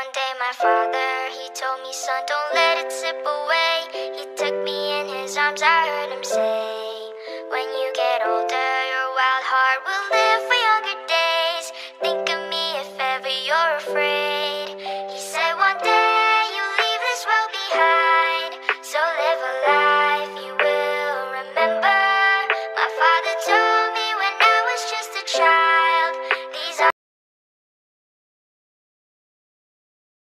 one day my father, he told me, son, don't let it slip away. He took me in his arms, I heard him say, when you get older, your wild heart will live. for you.